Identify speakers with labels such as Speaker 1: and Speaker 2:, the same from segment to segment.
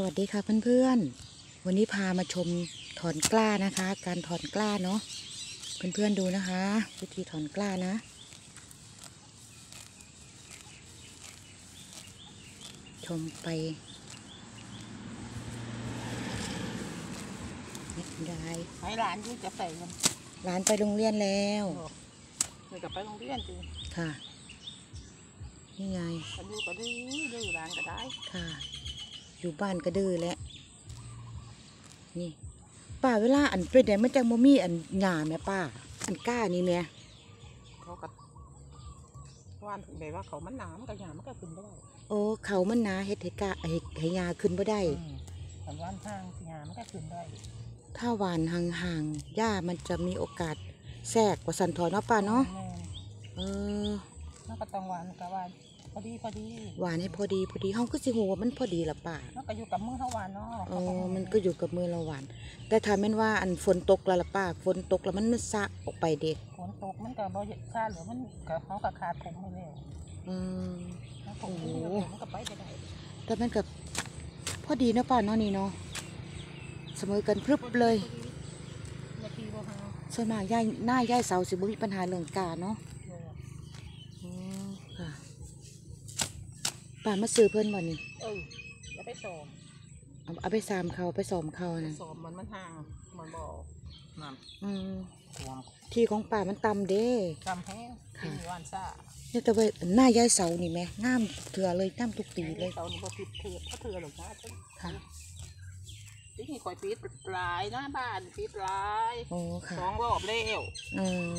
Speaker 1: สวัสดีค่ะเพื่อนๆ วันนี้พามาชมถอนกล้านะคะ การถอนกล้าเนาะ เพื่อนๆดูนะคะ วิธีถอนกล้านะ ชมไปนี่คุณยาย
Speaker 2: ให้หลานอยู่จะใส่มัน
Speaker 1: ร้านไปโรงเรียนแล้ว
Speaker 2: เดี๋ยวกลับไปโรงเรียนจริง
Speaker 1: ค่ะ นี่ไง
Speaker 2: กันอยู่ก็ดื้อดื้อหลานก็ได้
Speaker 1: ค่ะ อยู่บ้านก็ดื้อแล้วนี่ป้าเวลาอันเป็นไดมันจังโมมี่อันหญ้าแม่ป้า อันก้านี่แม่
Speaker 2: เขาก็ว่านแบบว่าเขามันหนามนกับหยามมันก็ขึ้นได้
Speaker 1: โอ้เขามันหนาเฮ็ดให้กาให้ให้หญ้าขึ้นบ่ได้
Speaker 2: แต่ว่านทางหยามมันก็ขึ้นได้
Speaker 1: ถ้าหวานห่างๆหญ้ามันจะมีโอกาสแทรกกว่าสันทอนเนาะป้าเนาะ
Speaker 2: แม่
Speaker 1: เออ
Speaker 2: มันก็ต้องหวานกับว่า พอดีพอดี
Speaker 1: หวานให้พอดีพอดีเฮาก็สิฮู้ว่ามันพอดีละป้า
Speaker 2: มันก็อยู่กับมือเขาหวานเนาะ
Speaker 1: อ๋อมันก็อยู่กับมือเราหวาน แต่ถ้าแม่นว่าอันฝนตกแล้วล่ะป้าฝนตกแล้วมันสะออกไปเด้
Speaker 2: ฝนตกมันก็บ่เห็ดค่าหรือมันก็เขาก็ขาดผมไปแล้ว
Speaker 1: อืม
Speaker 2: แล้วผมมันก็ไปไปได้
Speaker 1: แต่มันกับพอดีเนาะป้าเนาะนี่เนาะเสมอกันพรึบเลย
Speaker 2: นาทีบ่ฮา
Speaker 1: ส่วนมากย่ายหน้าย่ายเสาสิบ่มีปัญหาเรื่องกาเนาะ ป้ามาซื้อเพิ่นบ่นี่
Speaker 2: เออแล้วไปสอม
Speaker 1: เอาเอาไปสามเขาไปสอมเขานั่น
Speaker 2: สอมมันมันห่างมันบ่นั่น
Speaker 1: อืม
Speaker 2: ความ
Speaker 1: ที่ของป้ามันต่ำเด้
Speaker 2: กำแพง
Speaker 1: ค่ะ
Speaker 2: ที่วานซ่า
Speaker 1: เนี่ยแต่ว่าหน้ายายเสานี่แหม่งามเถื่อเลยงามทุกปีเลย
Speaker 2: เสานี่ก็ปิดเถื่อนก็เถื่อนหรอกนะ
Speaker 1: ค่ะ
Speaker 2: ที่นี่คอยปิดหลายหน้าบ้านปิดหลาย
Speaker 1: โอ้ค่ะ
Speaker 2: สองรอบแล้ว
Speaker 1: อืม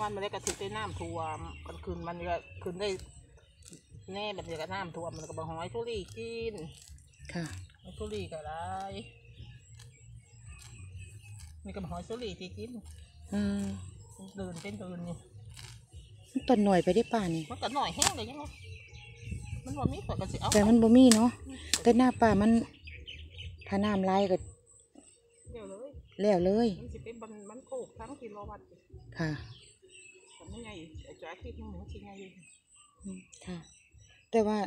Speaker 2: วันมาได้กระติกได้น้ำท่วมกันคืนมันก็คืนได้ แน่แบบนี้ก็น้ำท่วมมันก็บอกหอยทุเรีกิน
Speaker 1: ค่ะ
Speaker 2: หอยทุเรีก็ได้นี่ก็บอกหอยทุเรีที่กิน
Speaker 1: อืม
Speaker 2: เดินเป็นเดินอยู่
Speaker 1: มันต้นหน่อยไปได้ป่านี่
Speaker 2: มันก็หน่อยแห้งเลยยังไงมันว่ามีข่อยก็สิเอา
Speaker 1: แต่มันบ่มีเนาะแต่หน้าป่ามันถ้าน้ำไหลก็
Speaker 2: เดี๋ยวเลย
Speaker 1: แล้วเลย
Speaker 2: มันสิเป็นบันมันโคกทั้งกิโลวัตต์
Speaker 1: ค่ะ
Speaker 2: แต่ไม่ไงจะอาทิตย์หนึงหนึ่งสิไงอยู่
Speaker 1: อืมค่ะ แต่ว่า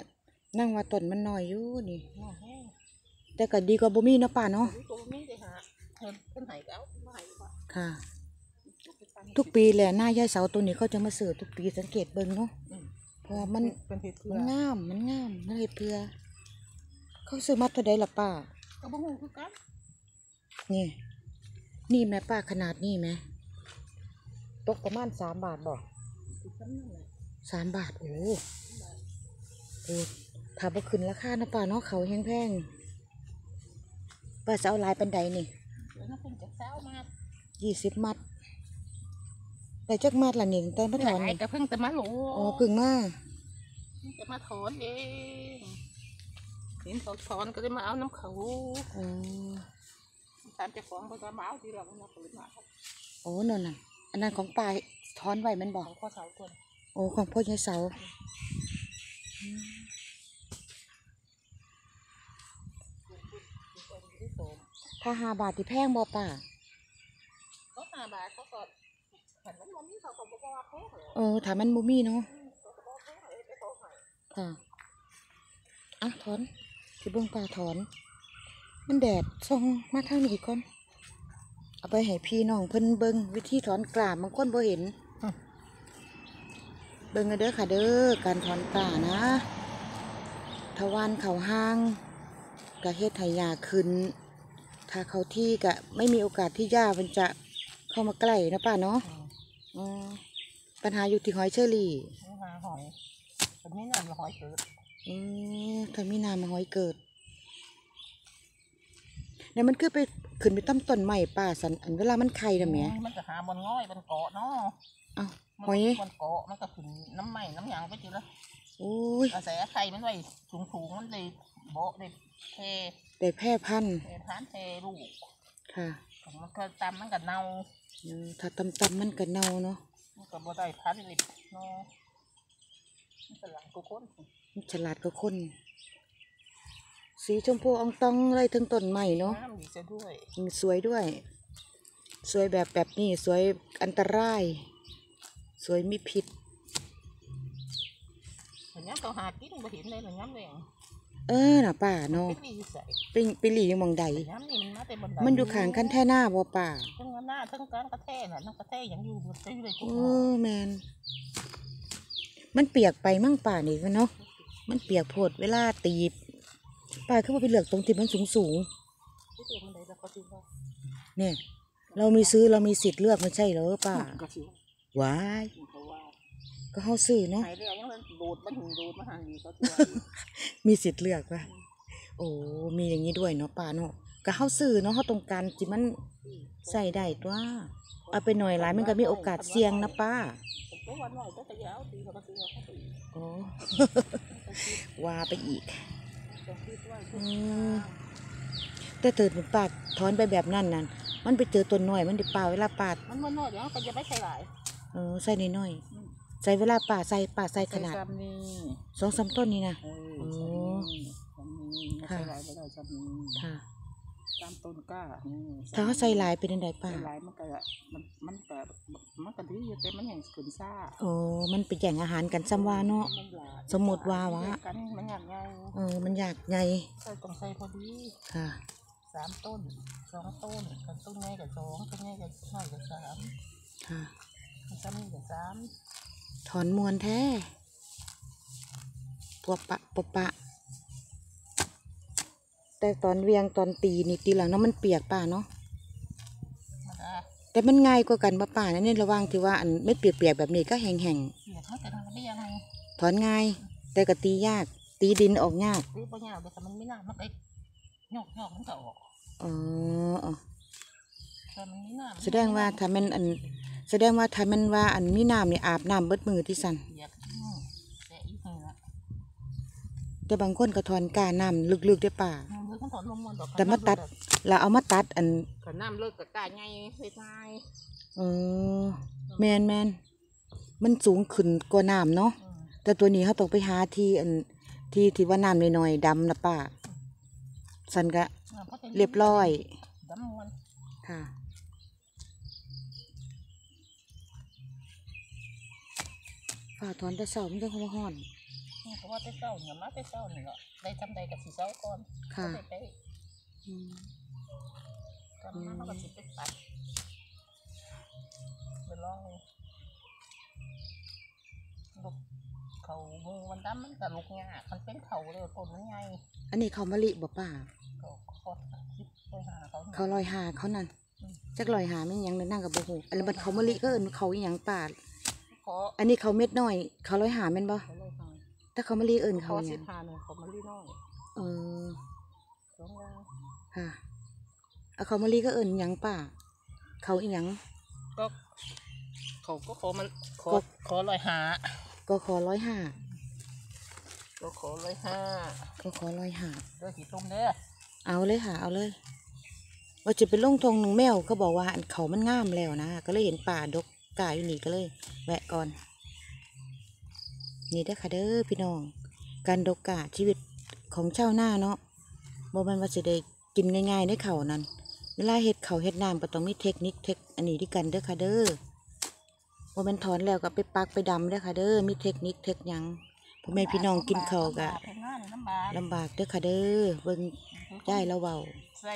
Speaker 1: นั่งว่าต้นมันน้อยอยู่นี่
Speaker 2: หน่อยแห้ง
Speaker 1: แต่ก็ดีกว่าบ่มีเนาะป่าเนาะ
Speaker 2: นี่ตัวนี้เลยฮะเพิ่นเพิ่นใหายแล้วไม่หายกว่า
Speaker 1: ค่ะ ทุกปีแหละหน้ายายเสาตัวนี้เขาจะมาเสิร์ฟทุกปีสังเกตเบิ่งเนาะ
Speaker 2: อืม
Speaker 1: เพราะว่ามัน
Speaker 2: เป็นเห็ดเพื่
Speaker 1: มั
Speaker 2: อน
Speaker 1: งามมันงามมันเฮ็ดเพื่อ เขาซื้อมาเท่าใดล่ะป้า
Speaker 2: ก็บ่ฮู้คือกัน
Speaker 1: นี่ นี่แม่ป้าขนาดนี้ไหมตกประมาณสามบาทบ่
Speaker 2: สิซ้ำนั่นแหละ
Speaker 1: สามบาทโอ้ โอ้ถ้าบ่ขึ้นราคานะป้าเนาะเขาแห้งแพงป้าจะเอาหลายปันใดนี่
Speaker 2: แล้วถ้าเพิ่นจะเช้ามา
Speaker 1: ยี่สิบมัดแต่จักมัดละนี่แต่มาถอน
Speaker 2: หลาย
Speaker 1: นี่
Speaker 2: ก็เพิ่งจะมาโหล
Speaker 1: อ๋อเพึ่งมา
Speaker 2: จะมาถอนเองเห็นเขาถอนก็เลยมาเอาน้ำเขา
Speaker 1: อ๋อ
Speaker 2: ตามเจ้าของเพิ่นก็มาเอาทีหลังเราก็เลยมาเอา
Speaker 1: โอ้นั่นน่ะอันนั้นของป้าถอนไว้แมันบ
Speaker 2: ข
Speaker 1: อ
Speaker 2: อกงพ่อเสาตัวนี้
Speaker 1: โอ้ของพ่อยายเสา
Speaker 2: ที่โสม
Speaker 1: ถ้าหาบาทที่แพงบ่ป้า
Speaker 2: เขาห้าบาทเขาก็ขันมันมันนี่เขาก็บอกว่าเขาเหรอ
Speaker 1: เออถ้ามันบ่มีเนาะ
Speaker 2: เขาก็บอกเขาเหรอไปเขาให้
Speaker 1: ค่ะอะถอนสิเบิ่งป้าถอน มันแดดส่องมาทางนี้ก่อน เอาไปให้พี่น้องเพิ่นเบิ่งวิธีถอนกล้าบางคนบ่เห็นเบิ่งกันเด้อค่ะเด้อการถอนกล้านะทวานเขาห้างกะเฮ็ดให้หญ้าขึ้น ถ้าเขาที่กะไม่มีโอกาสที่หญ้ามันจะเข้ามาใกล้นะป้าเนาะ
Speaker 2: อืม
Speaker 1: อ๋อปัญหาอยู่ที่หอยเชอรี่
Speaker 2: นี่หาหอยแต่ไม่นานหอยเกิด
Speaker 1: อืมถ้ามีน้ำมาหอยเกิดเนี่ยมันคือไปขึ้นไปตั้มต้นใหม่ป่าสันอันเวลามันไข่นะแหม่
Speaker 2: มันจะหาบนง่อยบนเกาะเนาะ
Speaker 1: เอ้า
Speaker 2: มัน
Speaker 1: หอย
Speaker 2: บนเกาะมันก็ขึ้นน้ำใหม่น้ำหยางไปทีละ
Speaker 1: โอ้ย
Speaker 2: กระแสไข่มันไว้สูงสูงๆมันเลยโบะเลยเท
Speaker 1: ได้แพร่พันธุ์
Speaker 2: เทพานเทลูก
Speaker 1: ค่ะ
Speaker 2: มันก็ตำมันก็เน่า
Speaker 1: อืมถ้าตำตำๆมันก็เน่าเนาะ
Speaker 2: มันก็บ่ได้พันเลยเนาะมันก็หลังกูคน
Speaker 1: มันฉลาดกว่าคน สีชมพูอองตองเลยทั้งต้นใหม่เนาะ
Speaker 2: น้ำดีจะด้วย
Speaker 1: มันสวยด้วย สวยแบบแบบนี้สวยอันตราย สวยมีพิษ
Speaker 2: เห็นยังเขาหากินบ่เห็นเลยหรือยังแรง
Speaker 1: เออน่ะป่าเนาะ
Speaker 2: เป็นดีใส่
Speaker 1: ไปไปหลีอยู่หมองใด
Speaker 2: แต่ย้ำนี่มันมาแต่บันได
Speaker 1: มันอยู่ข้างคันแท่หน้าบ่ป่า
Speaker 2: ทั้งหน้าทั้งกลางกระแทกน่ะนั่งกระแทกยังอยู่บนเต้เลย
Speaker 1: โอ้แมนมันเปียกไปมั่งป่านี่เนาะมันเปียกโพดเวลาตีบป่าคือว่าไปเลือกตรงที่มันสูงสูง
Speaker 2: ที่เตียมันไดแล้วก็ซื้อว่า
Speaker 1: ๆเนี่ยเรามีซื้อเรามีสิทธิ์เลือกไม่ใช่เหรอป่า
Speaker 2: ก็ซื้อ
Speaker 1: ว้าย
Speaker 2: เพราะว่า
Speaker 1: ก็เฮาซื้อเนาะ
Speaker 2: หายแล้วยังมันโดดมันหิงโดดมาหางดีก็ตัว
Speaker 1: มีสิทธิ์เลือกป่ะโอ้มีอย่างนี้ด้วยเนาะป่าเนาะก็เฮาซื้อเนาะเฮาต้องการที่มันใส่ได้ตัวเอาไปหน่อยหลายมันก็มีโอกาสเสี่ยงนะป้า
Speaker 2: ผมก็วันหน่อยก็จะยาวตีเขาก็ซื้อเขาไป
Speaker 1: โอ้ว่าไปอีก
Speaker 2: จะคิดว่า
Speaker 1: อืมแต่เติดมันปาดถอนไปแบบนั้นนั่นมันไปเจอต้นน้อยมันได้ป่าเวลาปาด
Speaker 2: มันมันน้อยเดี๋ยวก็จะไม่ใช่หลาย
Speaker 1: เออใส่น้อยๆใส่เวลาป่าใส่ป่าใส่ขนาด
Speaker 2: ซ้ำนี่
Speaker 1: สองสามต้นนี่นะ
Speaker 2: เออ
Speaker 1: โอ้
Speaker 2: ซ้ำนี่ซ้ำนี่ไม่ใช่หลายไม่ได้ซ้ำนี่
Speaker 1: ค่ะ
Speaker 2: ตามต้นกล้านี่
Speaker 1: ถ้าเขาใส่หลายเป็นยังไงป่า
Speaker 2: ใส่หลายมันก็มันมันก็มันก็ดีอยู่แต่มันแห่งขืนซ่า
Speaker 1: โอ้มันไปแย่งอาหารกันซ้ำว่าเนาะ
Speaker 2: มันหลาย
Speaker 1: สมมุติว่าวะ
Speaker 2: กันมันอยากไง
Speaker 1: เออมันอยากไง
Speaker 2: ใส่ต้องใส่พอดี
Speaker 1: ค่ะ
Speaker 2: สามต้นสองต้นกันต้นใหญ่กับสองต้นใหญ่กับน้อยกับสาม
Speaker 1: ค่ะ
Speaker 2: มัน ซ้ำนี่กับสาม
Speaker 1: ถอนมวนแท้ปวปะปวปะ แต่ตอนเวียงตอนตีนี่ตีหลังเนาะมันเปียกป่าเนาะ
Speaker 2: มาได้
Speaker 1: แต่มันง่ายกว่ากันป่าป่านะเนี่ยระหว่างที่ว่าอันเม็ดเปียกๆแบบนี้ก็แห้ง
Speaker 2: เปียกมันแต่มันไม่ยังไง
Speaker 1: ๆถอนง่าย แต่ก็ตียาก ตีดินออกยาก
Speaker 2: หรือปัญญาเดี๋ยวแต่มันไม่น่ามันไปหยอกหยอกมันก็ออก
Speaker 1: อ๋ออ๋อ
Speaker 2: แต่มันไม่น่า
Speaker 1: แสดงว่าถ้ามันอัน แสดงว่าถ้ามันว่าอันมีน้ำนี่อาบน้ำเบิดมือที่สัน
Speaker 2: เปียกอืมแต่อีกหนึ่งละ
Speaker 1: แต่บางคนก็ถอนกาน้ำลึกๆได้ป่า
Speaker 2: มันเลิกต้องถอนลงมันดอก
Speaker 1: แต่มาตัดแล้วเอามาตัดอัน
Speaker 2: ก็น้ำเลิกกับกาไงเฮ็ดง่าย
Speaker 1: เออแมนแมนมันสูงขึ้นกว่าน้ำเนาะ
Speaker 2: อืม
Speaker 1: แต่ตัวนี้เขาต้องไปหาที่อันที่ที่ว่าน้ำน้อยๆดำนะป้าสันก็
Speaker 2: อ่าพาะแต่
Speaker 1: เรียบร้อย
Speaker 2: ดำมัน
Speaker 1: ค่ะ ฝ่าถอนแต่เสามันจะเข้ามาห่อน
Speaker 2: นี่ก็ว่าแต่เช้าเนี่ยมาแต่เช้านี่เนาะได้ทำใดกับสีเช้าก่อน
Speaker 1: ค่ะ
Speaker 2: ก็ได้ไป
Speaker 1: อืม
Speaker 2: กลับมาเขาก็สิไปตัดไปลองลูกเขามือมันดำมันแต่ลูกงามันเป็นเขาเลยต้นมันใหญ่
Speaker 1: อันนี้เขามะลิบ่ป้า
Speaker 2: ก็คดคิดไปหาเขา
Speaker 1: เขาลอยหาเขานั่นจักลอยหาไม่นหยังเลยนั่งกับโบหูอันนั้นมันเขามะลิก็เอินเขาอหยังป่า
Speaker 2: ขอ
Speaker 1: อันนี้เขาเม็ดน้อย เขาลอยหาแม่นบ่
Speaker 2: เขาเลยหา
Speaker 1: ถ้าเขามะลิเอิน
Speaker 2: ข
Speaker 1: เขา
Speaker 2: อ
Speaker 1: อห
Speaker 2: สิ
Speaker 1: ยัง
Speaker 2: พาหนึ่งเขามาลีน้อย
Speaker 1: เออ
Speaker 2: สองอย่าง
Speaker 1: ค่ะเอาเขามะลิก็เอินหยังป่าเขาอีหยัง
Speaker 2: ก็เขาก็ขอมันขอ
Speaker 1: ก็
Speaker 2: ขอลอยหา
Speaker 1: ก็ขอร้อยห้า
Speaker 2: ก็ขอลอยห้า
Speaker 1: ก็ขอร้อยห้า
Speaker 2: เด้อขี่ตุ้มเด้อ
Speaker 1: เอาเลยค่ะ เอาเลย ว่าจะไปลงทงหนึ่งแมวเขาบอกว่าอันเขามันงามแล้วนะก็เลยเห็นป่าดก กาอยู่นี่ก็เลย แวะก่อน นี่เด้อค่ะเด้อพี่น้อง การดกกาชีวิตของเจ้าวหน้าเนาะบ่แมันว่าจะได้กินง่ายๆได้เขานั่นเวลาเฮ็ดเขาวเฮ็ดน้ำก็ต้องมีเทคนิคเทคอันนี้ด้วยกันเด้อค่ะเด้อบ่แมันถอนแล้วก็ไปปักไปดำเด้อค่ะเด้อมีเทคนิคเทคหยังพ่อแม่พี่น้องกินข้าวก็
Speaker 2: ลำบเฮ็ดงานนี่ลำบาก
Speaker 1: ลำบากเด้อค่ะเด้อเบิ่งย้ายเราเว้า
Speaker 2: ใส่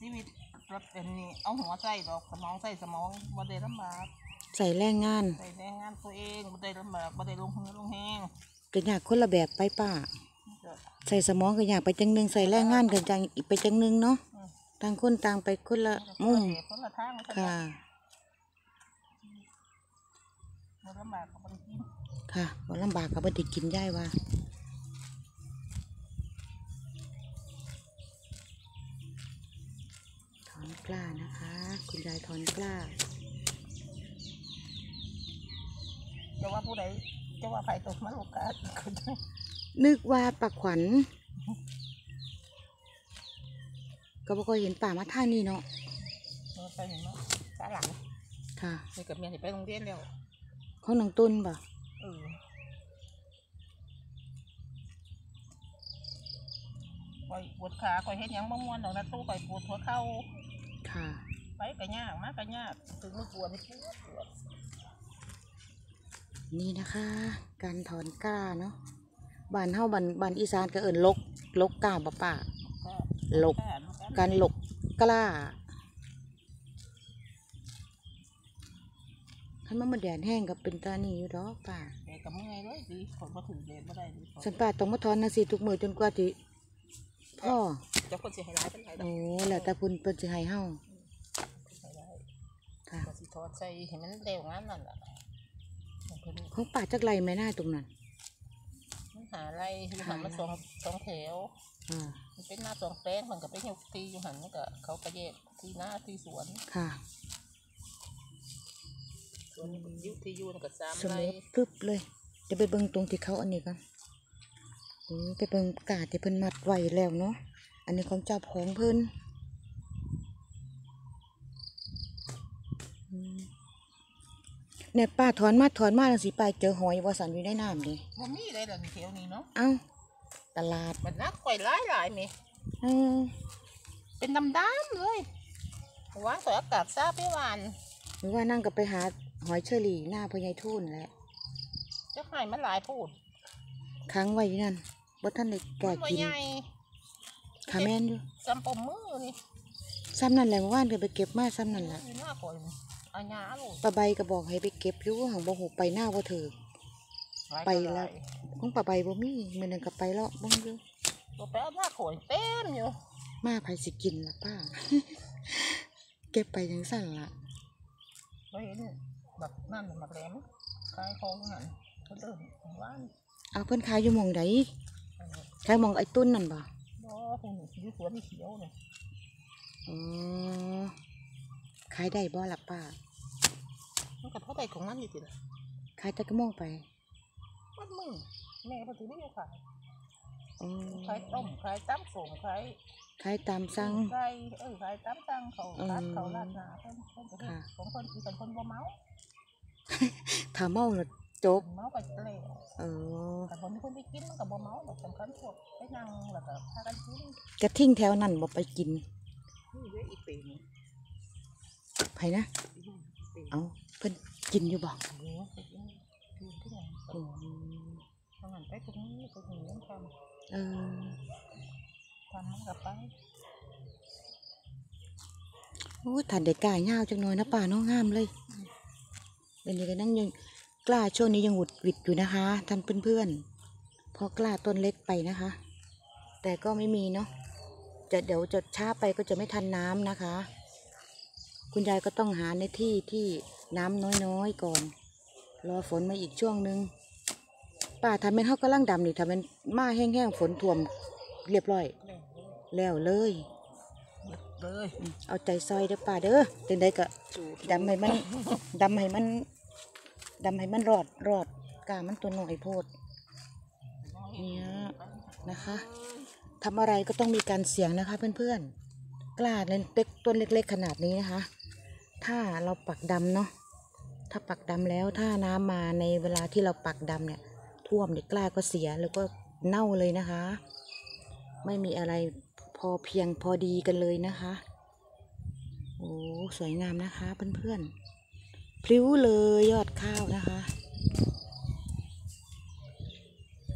Speaker 2: ชีวิต รถเป็นนี่เอาหัวใส่ดอกสมองใส่สมองบ่ได้ลำบาก
Speaker 1: ใส่แรงงาน
Speaker 2: ใส่แรงงานตัวเองบ่ได้ลำบากบ่ได้ลงหือลงแห้ง
Speaker 1: ก็อยากคนละแบบไปป้า
Speaker 2: ก็
Speaker 1: ใส่สมองก็อยากไปจังหนึงใส่แรงงานก็จังอีกไปจังหนึงเนาะ
Speaker 2: อืม
Speaker 1: ต่างคนต่างไปคนละมุม
Speaker 2: คนละทางมันก็
Speaker 1: ค่ะ
Speaker 2: บ่ลำบากก็บ่ได้กิน
Speaker 1: ค่ะบ่ลำบากก็บ่ได้กินย่ายว่า กล้านะคะ คุณยายถอนกล้า
Speaker 2: จะว่าผู้ใดจะว่าไผตกมันโอกาสก็ได้
Speaker 1: นึกว่าปักขวัญ ก็บ่ค่อยเห็นป่ามาท่างนี้เนาะ
Speaker 2: เออไปเห็นเนาะตาหลัง
Speaker 1: ค่ะ
Speaker 2: นี่กับเมียนี่ไปโรงเรียนแล้ว
Speaker 1: ของน้องตุ้นบ่
Speaker 2: เออคอยปวดขาคอยเฮ็ดหยังบ่ม่วนดอกนะตู้คอยปวดหัวเข่า
Speaker 1: ค่ะ
Speaker 2: ไปก็ยากมาก็ยากถึงมือปวดนี่ปวดปวด
Speaker 1: นี่นะคะ การถอนกล้าเนาะบ้านเฮาบ้านบ้านอีสานก็เอิ้นลก ลกกล้าบ่ป้า
Speaker 2: ก็
Speaker 1: หลบ
Speaker 2: แค่นั้นกัน
Speaker 1: การหลกกล้าคันมันมาแดดแห้งก็เป็นตานี่อยู่ดอกป้า
Speaker 2: แต่ก็เมื่อยเลยดีผลมาถึงเดนไม่ได้ดีผล
Speaker 1: สันป้าต้องมาถอนหนังสือทุกมือจนกว่าที่พ่อ
Speaker 2: เจะคนเสียหายร้ายเป็นไรดอก
Speaker 1: โอ้แล้วแต่พุ่นเพิ่นสิให้เฮา
Speaker 2: เสียหายร้าย
Speaker 1: ค่ะ
Speaker 2: ก็สิทอดใส่เห็นมันเร็วงั้นนั่นแหละเพิ่น
Speaker 1: ของป้าจักไรแม่หน้าตรงนั้น
Speaker 2: มันหาอะไรอยู่หันมันสองสองแถว
Speaker 1: อ่า
Speaker 2: มันเป็นหน้าสองแปลงมันก็เป็นยกตีอยู่หันมันก็เขาก็แยกที่หน้าที่สวน
Speaker 1: ค่ะ
Speaker 2: สวนอยุที่อยูนนก็สาม
Speaker 1: สม
Speaker 2: ไร
Speaker 1: มติปึ๊บเลย จะไปเบิ่งตรงที่เขาอันนี้กันอืมไปเบิ่งกาดที่เพิ่นมัดไว้แล้วเนาะ อันนี้ของเจ้าของเพิ่นอืมเนี่ยป้าถอนมาถอนมาจังสิไปเจอหอยว่าสันอยู่ในน้ำดิ
Speaker 2: มันมีอะไรหลังแถวนี้เนาะ
Speaker 1: เอ้าตลาด
Speaker 2: มันนักก่อยหลายหลายๆมี
Speaker 1: อืม
Speaker 2: เป็นดำดำๆเลยหวานต่ออากาศซาไปหวาน
Speaker 1: หรือว่านั่งก็ไปหาหอยเชอรี่หน้าพญายทุ่นแหละ
Speaker 2: จะให้มันหลายพูด
Speaker 1: ค้างไว้อยู่นั่นบ่ท่านได้แก่
Speaker 2: มันบ่
Speaker 1: กิน
Speaker 2: ใหญ่
Speaker 1: ขาแม่นอยู่
Speaker 2: จำปมมือนี่
Speaker 1: ซ้ำนั่นแหละเมื่อว่านก็ไปเก็บมาซ้ำนั่นแหละ
Speaker 2: อยู่หน้าก่อยอาญาลูก
Speaker 1: ป้าใบก็บอกให้ไปเก็บอยู่หังบ่หูไปหน้าบ่ถือไปแล้วของป้าใบบ่มีมื้อนึงก็ไปแล้วบ่อยู่
Speaker 2: ตัวไปเอาหน้าก่อยเต็มอยู่
Speaker 1: มาไผสิกินล่ะป้า เก็บไปจังซั่นล่ะ
Speaker 2: เราเห็นแบบนั่นแบบแหลมคล้ายของนั่นเขาเดินหว่าน
Speaker 1: เอาเพิ่นขายอยู่หม่องใดขายหม่องไอ้ตุ้นนั่นบ่
Speaker 2: บ่คงอยู่สวนนี่เขียวเนี่ย
Speaker 1: อ๋อขายได้บ่ล่ะป้า
Speaker 2: มันก็เท่าใดของมันอยู่ติล่ะ
Speaker 1: ขายแต่กระโมงไป
Speaker 2: มันมึงแม่ก็ถือไม่อยู่ขาย
Speaker 1: อ๋อ
Speaker 2: ขายต้มขายตั้มส่งขาย
Speaker 1: ขายตามสั่ง
Speaker 2: ขายเออขายตั้มตังเขา
Speaker 1: อืม
Speaker 2: ตัดเขาลาดหนาเพิ่นเพิ่นก็เฮ็ด
Speaker 1: ค่ะ
Speaker 2: ของคนอีกคนบ่เมา
Speaker 1: ถ้าเมาแล้ว จบ
Speaker 2: เมาก็แล้ว
Speaker 1: เออ
Speaker 2: แต่คนที่คนที่กินมันก็บ่เมาดอกสำคัญพวกไปนั่งแล้วก็พากันกิน
Speaker 1: กระทิ่งแถวนั้นบ่ไปกิน
Speaker 2: นี่เว้ยอีปีนึง
Speaker 1: ไผนะ
Speaker 2: อีปี
Speaker 1: เอาเพิ่นกินอยู่บ่
Speaker 2: โอ้ไปกินกินที่ไหน
Speaker 1: อืม
Speaker 2: ทางนั้นไปตรงนี้ไปตรงนี้ท
Speaker 1: เออำ
Speaker 2: ทำมันกับไป
Speaker 1: โอ้ยถ้าได้กล้ายาวจังหน่อยนะป่าน้องงามเลยเดี๋ยวนี้ก็นั่งยัง กล้าช่วงนี้ยังหวุดหวิดอยู่นะคะท่านเพื่อนๆเพราะกล้าต้นเล็กไปนะคะ แต่ก็ไม่มีเนาะจะเดี๋ยวจะช้าไปก็จะไม่ทันน้ำนะคะ คุณยายก็ต้องหาในที่ที่น้ำน้อยๆก่อน รอฝนมาอีกช่วงหนึงป่าทำเป็นเขากำลังดำนี่ทำเป็นมาแห้งๆฝนท่วมเรียบร้อย แล้วเลย
Speaker 2: เลย
Speaker 1: อืมเอาใจซอยเด้อป่าเด้อจังใดก็
Speaker 2: จู
Speaker 1: ดำให้มันดำให้มัน ดำให้มันรอดรอดกามันตัวหน่อยโพดเนี่ยนะคะทำอะไรก็ต้องมีการเสี่ยงนะคะเพื่อนๆ กล้าเล่นเต็กต้นเล็กๆ ขนาดนี้นะคะ ถ้าเราปักดำเนาะถ้าปักดำแล้วถ้าน้ำมาในเวลาที่เราปักดำเนี่ย ท่วมเด็กกล้าก็เสียแล้วก็เน่าเลยนะคะ ไม่มีอะไรพอเพียงพอดีกันเลยนะคะโอ้สวยงามนะคะเพื่อนๆ พริ้วเลยยอดข้าวนะคะ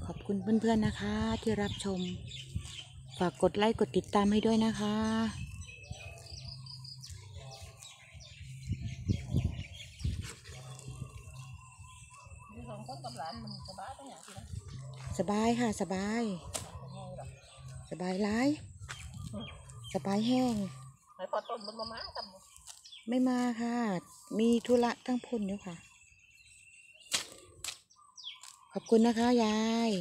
Speaker 1: ขอบคุณเพื่อนๆนะคะที่รับชม ฝากกดไลค์กดติดตามให้ด้วยนะคะ
Speaker 2: มีสองคนกับหลานมันสบายไปอย่างที่นะ
Speaker 1: สบายค่ะสบาย
Speaker 2: เป็นไงล่ะ
Speaker 1: สบายร้าย สบายแห้ง
Speaker 2: ไหนพอต้นมันมามากัน
Speaker 1: ไม่มาค่ะ มีธุระตั้งพุ่นอยู่ค่ะ ขอบคุณนะคะ ยาย